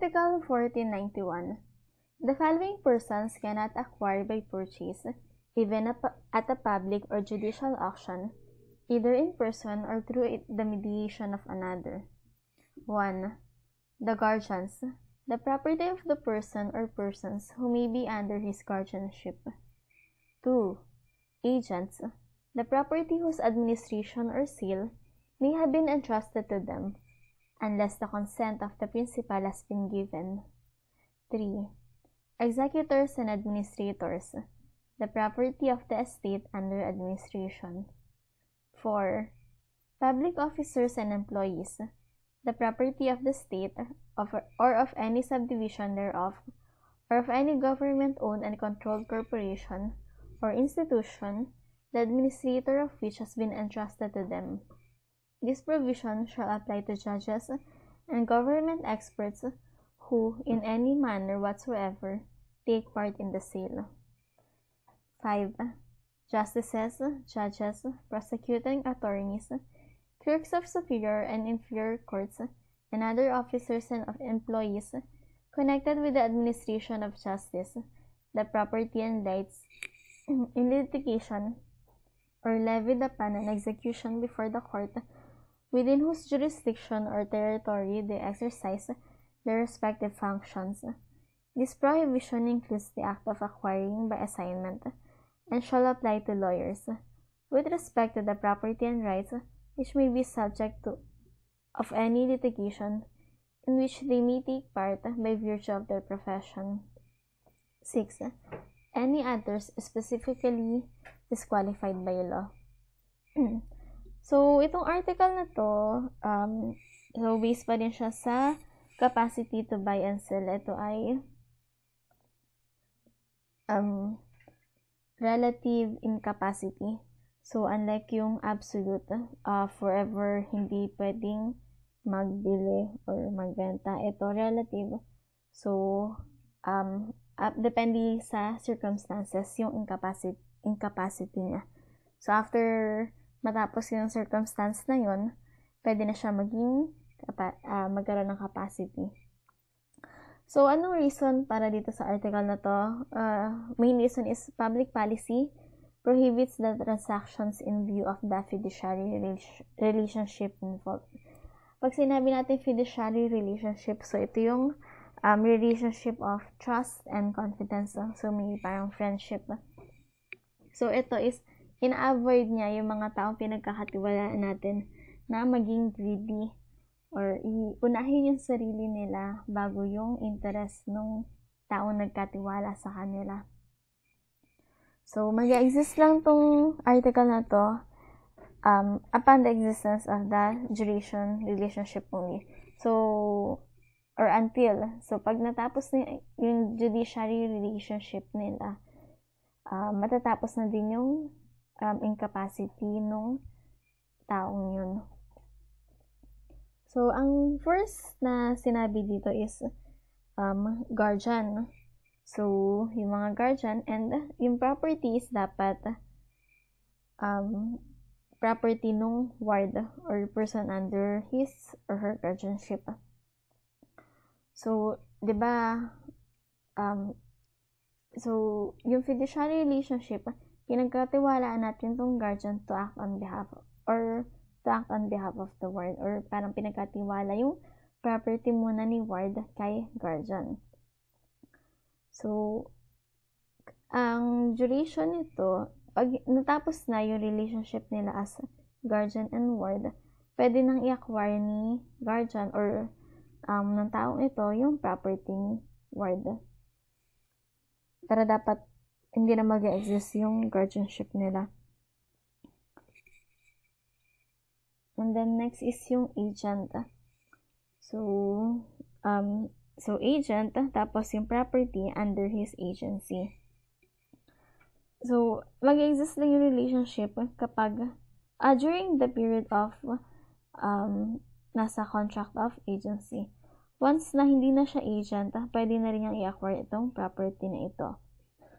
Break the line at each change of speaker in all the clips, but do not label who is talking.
Article 1491, the following persons cannot acquire by purchase, even at a public or judicial auction, either in person or through the mediation of another. 1. The guardians, the property of the person or persons who may be under his guardianship. 2. Agents, the property whose administration or sale may have been entrusted to them, unless the consent of the principal has been given. 3. Executors and administrators, the property of the estate under administration. 4. Public officers and employees, the property of the state of, or of any subdivision thereof, or of any government-owned and controlled corporation or institution, the administrator of which has been entrusted to them. This provision shall apply to judges and government experts who, in any manner whatsoever, take part in the sale. 5. Justices, judges, prosecuting attorneys, clerks of superior and inferior courts, and other officers and employees connected with the administration of justice, the property and rights in litigation, or levied upon an execution before the court within whose jurisdiction or territory they exercise their respective functions. This prohibition includes the act of acquiring by assignment and shall apply to lawyers with respect to the property and rights which may be subject to of any litigation in which they may take part by virtue of their profession. 6. Any others specifically disqualified by law. So, itong article na to, um, so based pa din siya sa capacity to buy and sell. Ito ay um, relative incapacity. So, unlike yung absolute, uh, forever hindi pwedeng magbili or magbenta. Ito, relative. So, um, uh, depende sa circumstances yung incapacity, incapacity niya. So, after matapos yung circumstance na yun, pwede na siya maging, uh, magkaroon ng capacity. So, anong reason para dito sa article na to? Uh, main reason is public policy prohibits the transactions in view of the fiduciary relationship involved. Pag sinabi natin fiduciary relationship, so ito yung um, relationship of trust and confidence. So, may parang friendship. So, ito is ina-avoid niya yung mga taong pinagkakatiwalaan natin na maging greedy or unahin yung sarili nila bago yung interest ng taong nagkatiwala sa kanila. So, mag-exist lang tong article na to um, upon the existence of the duration relationship only. So, or until. So, pag natapos na yung judiciary relationship nila, uh, matatapos na din yung um, incapacity nung taong yun. So, ang first na sinabi dito is um, guardian. So, yung mga guardian and yung properties dapat um, property nung ward or person under his or her guardianship. So, 'di ba um so yung fiduciary relationship pinagkatiwalaan natin tong guardian to act on behalf or to act on behalf of the ward or parang pinagkatiwala yung property muna ni ward kay guardian. So, ang duration nito, pag natapos na yung relationship nila as guardian and ward, pwede nang i-acquire ni guardian or um, ng taong ito yung property ni ward. Pero dapat hindi na mag-exist yung guardianship nila. And then next is yung agent. So, um, so agent, tapos yung property under his agency. So, mag-exist lang yung relationship kapag uh, during the period of um, nasa contract of agency. Once na hindi na siya agent, pwede na rin niyang i-acquire itong property na ito.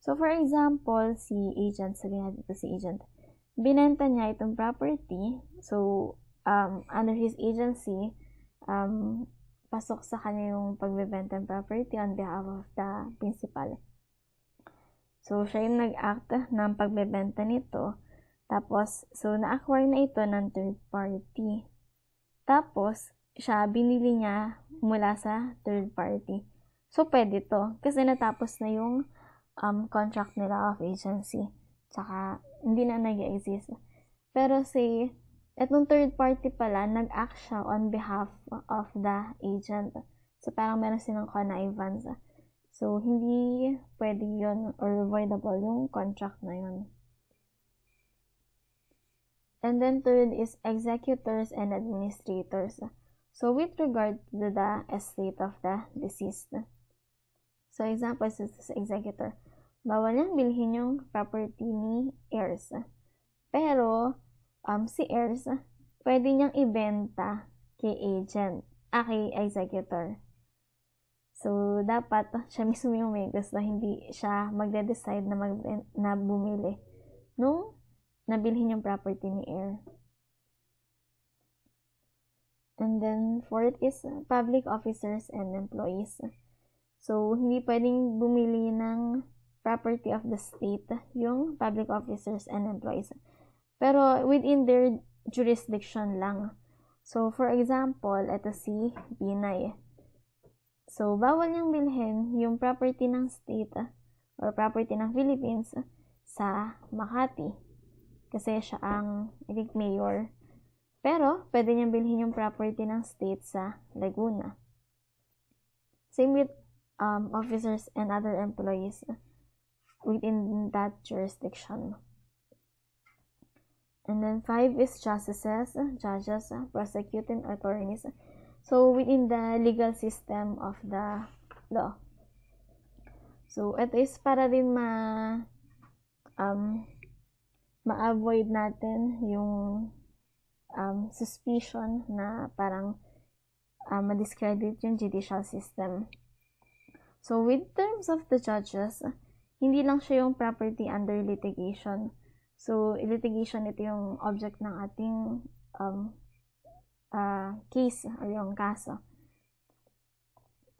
So, for example, si agent, sabihin natin ito si agent, binenta niya itong property. So, um, under his agency, um, pasok sa kanya yung pagbebenta ng property on behalf of the principal. So, siya yung nag-act ng pagbebenta nito. Tapos, so, na-acquire na ito ng third party. Tapos, siya, binili niya mula sa third party. So, pwede to. Kasi natapos na yung um, contract nila of agency. Tsaka, hindi na nag-exist. Pero say, etong third party pala, nag-act siya on behalf of the agent. So, parang meron silang connivance. So, hindi pwede yun or voidable yung contract na yun. And then third is executors and administrators. So, with regard to the estate of the deceased. So, example is this executor. Bawal niyang bilhin yung property ni heirs. Pero, um, si heirs, pwede niyang ibenta kay agent, ah, kay executor. So, dapat siya mismo yung may gusto, hindi siya magde-decide na, mag na bumili nung nabilhin yung property ni heir. And then, fourth is public officers and employees. So, hindi pwedeng bumili ng property of the state yung public officers and employees. Pero, within their jurisdiction lang. So, for example, ito si Binay. So, bawal niyang bilhin yung property ng state or property ng Philippines sa Makati. Kasi siya ang, I think, mayor pero, pwede niyang bilhin yung property ng state sa Laguna. Same with um, officers and other employees within that jurisdiction. And then five is justices, judges, prosecuting attorneys. So, within the legal system of the law. So, ito is para din ma um, ma-avoid natin yung um, suspicion na parang um, ma-discredit yung judicial system. So, with terms of the judges, hindi lang siya yung property under litigation. So, litigation ito yung object ng ating um, uh, case or yung kaso.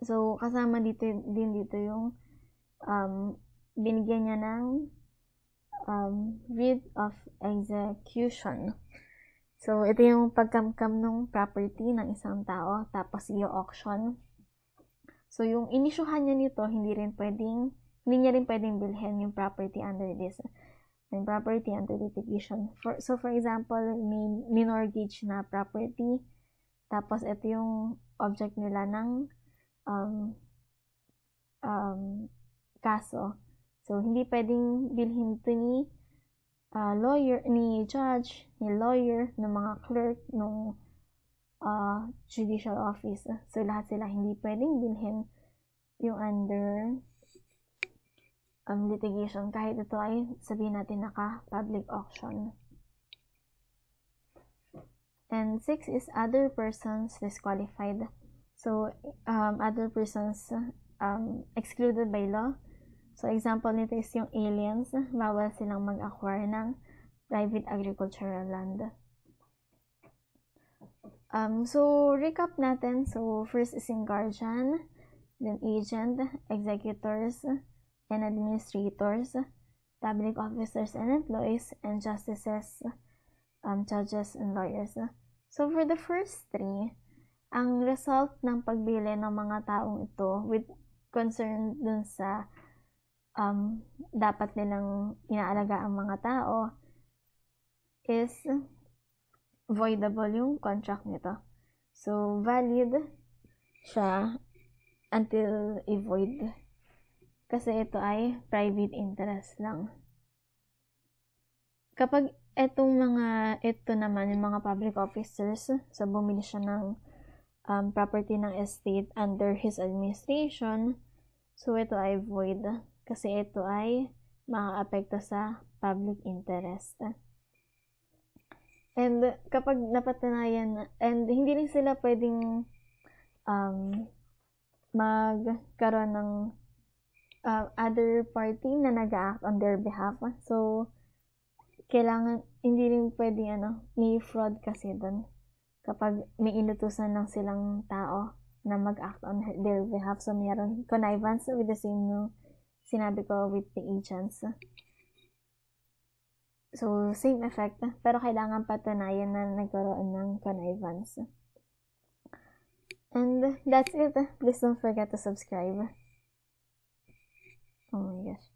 So, kasama dito din dito yung um, binigyan niya ng um, writ of execution. So, ito yung pagkamkam ng property ng isang tao, tapos i-auction. So, yung inisyuhan niya nito, hindi rin pwedeng, hindi niya rin pwedeng bilhin yung property under this, yung property under litigation. For, so, for example, may minor gauge na property, tapos ito yung object nila ng um, um, kaso. So, hindi pwedeng bilhin ito ni uh, lawyer, ni judge, ni lawyer, ng mga clerk, ng uh, judicial office. So, lahat sila hindi pwedeng bilhin yung under um, litigation kahit ito ay sabihin natin naka-public auction. And six is other persons disqualified. So, um, other persons um, excluded by law So, example nito is yung aliens, bawal silang mag-acquire ng private agricultural land. Um, so, recap natin. So, first is yung guardian, then agent, executors, and administrators, public officers and employees, and justices, um, judges, and lawyers. So, for the first three, ang result ng pagbili ng mga taong ito with concern dun sa um, dapat nilang inaalaga ang mga tao is voidable yung contract nito. So, valid siya until i-void. Kasi ito ay private interest lang. Kapag etong mga, ito naman, yung mga public officers, so bumili siya ng um, property ng estate under his administration, so ito ay void kasi ito ay makakaapekto sa public interest. And kapag napatunayan, and hindi rin sila pwedeng um, magkaroon ng uh, other party na nag-act on their behalf. So, kailangan, hindi rin pwedeng ano, may fraud kasi doon. Kapag may inutusan lang silang tao na mag-act on their behalf. So, mayroon connivance with the same no, sinabi ko with the agents. So, same effect. Pero kailangan patunayan na nagkaroon ng connivance. And that's it. Please don't forget to subscribe. Oh my gosh.